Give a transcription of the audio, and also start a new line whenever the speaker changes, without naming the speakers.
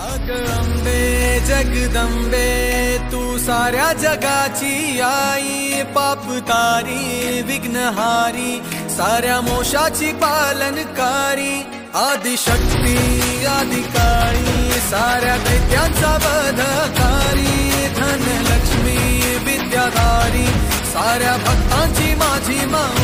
अग अंबे, जगदंबे, तू साऱ्या जगाची आई पाप तारी विघ्नहारी, साऱ्या मोशाची पालनकारी, आदिशक्ती, आदिकाळी, साऱ्या दैत्यांचा बधकारी धनलक्ष्मी, विद्याधारी, साऱ्या भक्तांची माझी मा